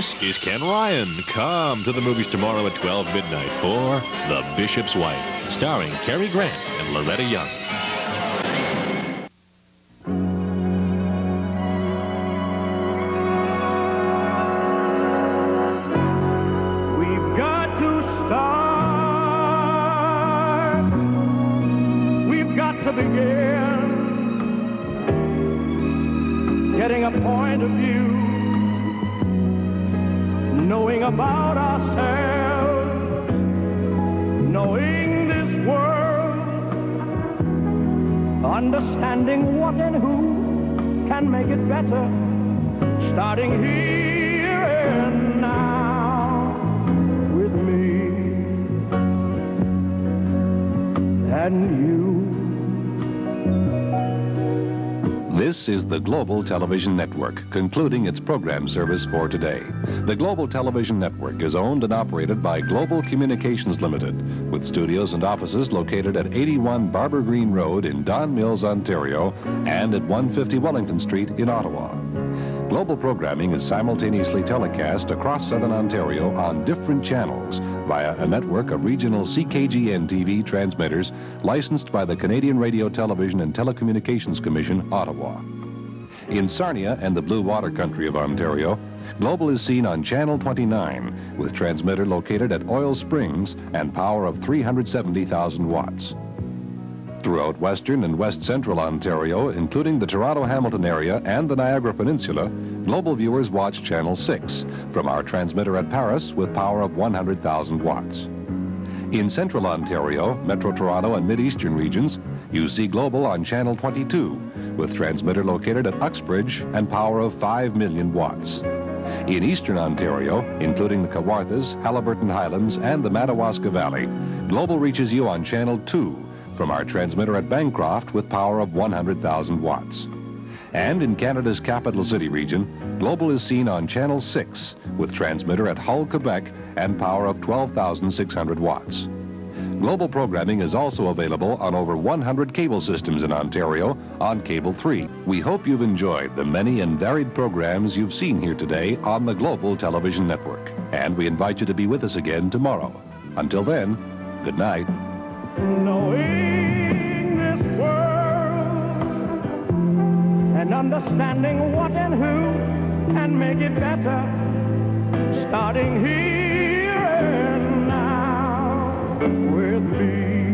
This is Ken Ryan. Come to the movies tomorrow at 12 midnight for The Bishop's Wife, starring Cary Grant and Loretta Young. We've got to start. We've got to begin. Getting a point of view. Knowing about ourselves. Knowing this world. Understanding what and who can make it better. Starting here and now with me and you. This is the Global Television Network, concluding its program service for today. The Global Television Network is owned and operated by Global Communications Limited, with studios and offices located at 81 Barber Greene Road in Don Mills, Ontario, and at 150 Wellington Street in Ottawa. Global programming is simultaneously telecast across southern Ontario on different channels via a network of regional CKGN TV transmitters licensed by the Canadian Radio, Television and Telecommunications Commission, Ottawa. In Sarnia and the Blue Water Country of Ontario, Global is seen on Channel 29 with transmitter located at Oil Springs and power of 370,000 watts. Throughout western and west central Ontario, including the Toronto Hamilton area and the Niagara Peninsula, global viewers watch Channel 6 from our transmitter at Paris with power of 100,000 watts. In central Ontario, Metro Toronto, and mid-eastern regions, you see Global on Channel 22 with transmitter located at Uxbridge and power of 5 million watts. In eastern Ontario, including the Kawarthas, Haliburton Highlands, and the Madawaska Valley, Global reaches you on Channel 2 from our transmitter at Bancroft with power of 100,000 watts. And in Canada's capital city region, Global is seen on Channel 6 with transmitter at Hull, Quebec and power of 12,600 watts. Global programming is also available on over 100 cable systems in Ontario on Cable 3. We hope you've enjoyed the many and varied programs you've seen here today on the Global Television Network. And we invite you to be with us again tomorrow. Until then, good night. Knowing this world and understanding what and who can make it better starting here and now with me